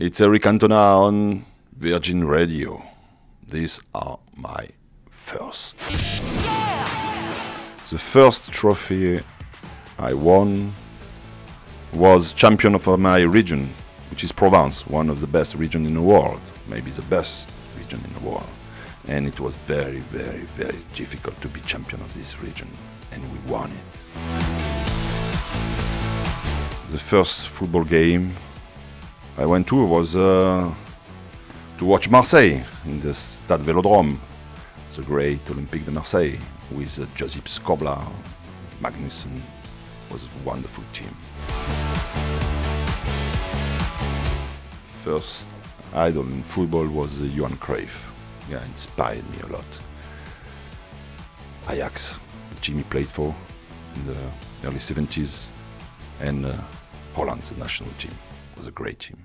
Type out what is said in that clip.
It's Eric Cantona on Virgin Radio. These are my first. The first trophy I won was champion of my region, which is Provence, one of the best regions in the world, maybe the best region in the world. And it was very, very, very difficult to be champion of this region, and we won it. The first football game I went to was uh, to watch Marseille in the Stade Vélodrome, the great Olympique de Marseille, with uh, Josip Skoblar, Magnusson, was a wonderful team. First idol in football was uh, Johan Cruyff. Yeah, inspired me a lot. Ajax, the team he played for in the early 70s, and uh, Holland, the national team, was a great team.